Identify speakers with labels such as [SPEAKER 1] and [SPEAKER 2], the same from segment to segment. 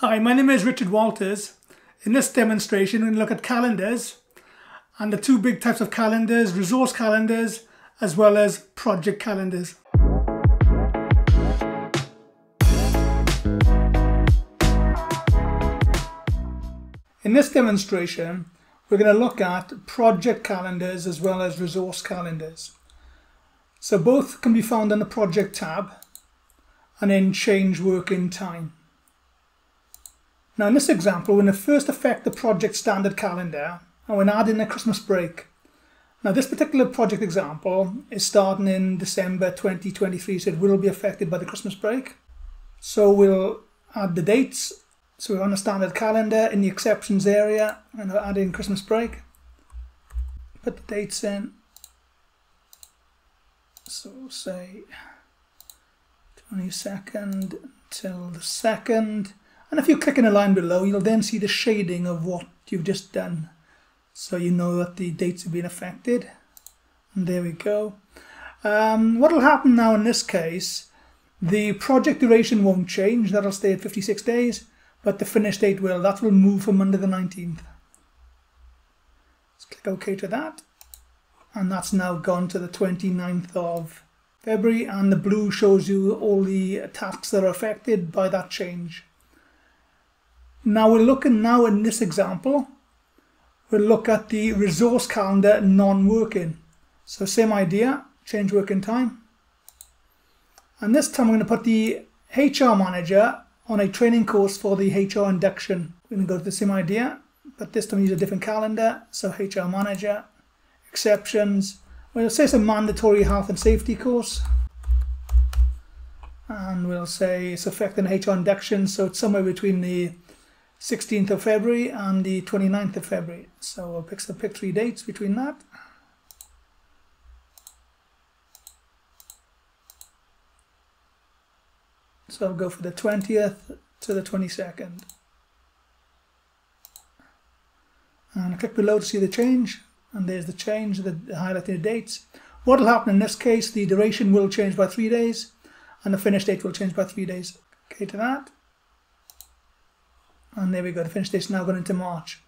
[SPEAKER 1] Hi, my name is Richard Walters. In this demonstration, we're going to look at calendars and the two big types of calendars, resource calendars, as well as project calendars. In this demonstration, we're going to look at project calendars as well as resource calendars. So both can be found in the project tab and then change working time. Now in this example, we're going to first affect the project standard calendar and we're adding a Christmas break. Now this particular project example is starting in December 2023, so it will be affected by the Christmas break. So we'll add the dates. So we're on the standard calendar in the exceptions area and I'll add in Christmas break. Put the dates in. So say 22nd till the 2nd. And if you click in a line below, you'll then see the shading of what you've just done. So you know that the dates have been affected. And there we go. Um, what will happen now in this case, the project duration won't change. That'll stay at 56 days. But the finish date will. That will move from Monday the 19th. Let's click OK to that. And that's now gone to the 29th of February. And the blue shows you all the tasks that are affected by that change. Now we're looking now in this example, we'll look at the resource calendar non-working. So same idea, change working time. And this time I'm going to put the HR manager on a training course for the HR induction. We're going to go to the same idea, but this time use a different calendar. So HR manager, exceptions. We'll say it's a mandatory health and safety course. And we'll say it's affecting HR induction, so it's somewhere between the 16th of February and the 29th of February. So I'll pick, the pick three dates between that. So I'll go for the 20th to the 22nd. And I click below to see the change. And there's the change, the highlighted dates. What will happen in this case, the duration will change by three days and the finish date will change by three days. Okay to that. And there we go, the finish date's now gone into March.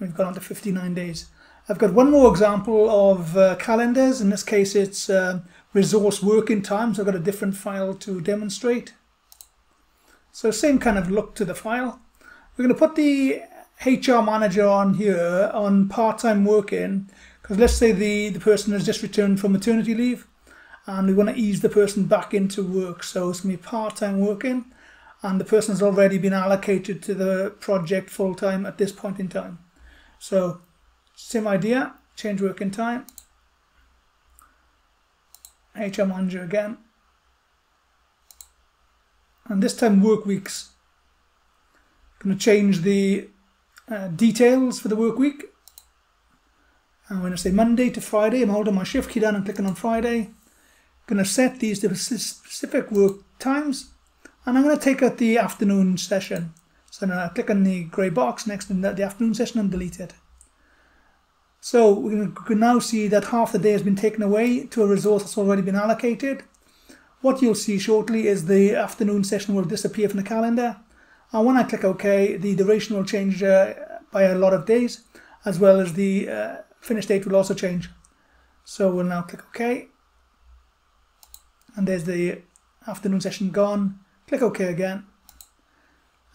[SPEAKER 1] We've gone on to 59 days. I've got one more example of uh, calendars. In this case, it's uh, resource working time. So I've got a different file to demonstrate. So same kind of look to the file. We're going to put the HR manager on here on part-time working because let's say the, the person has just returned from maternity leave and we want to ease the person back into work. So it's going to be part-time working and the person has already been allocated to the project full time at this point in time. So same idea, change working time. HR manager again. And this time work weeks. I'm going to change the uh, details for the work week. I'm going to say Monday to Friday. I'm holding my shift key down and clicking on Friday. I'm going to set these to specific work times and I'm going to take out the afternoon session. So now I click on the grey box next to the afternoon session and delete it. So we can now see that half the day has been taken away to a resource that's already been allocated. What you'll see shortly is the afternoon session will disappear from the calendar. And when I click OK, the duration will change uh, by a lot of days, as well as the uh, finish date will also change. So we'll now click OK. And there's the afternoon session gone. Click OK again.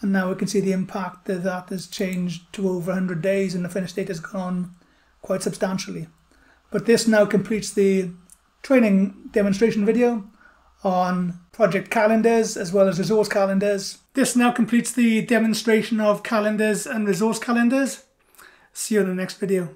[SPEAKER 1] And now we can see the impact that that has changed to over 100 days and the finish date has gone quite substantially. But this now completes the training demonstration video on project calendars as well as resource calendars. This now completes the demonstration of calendars and resource calendars. See you in the next video.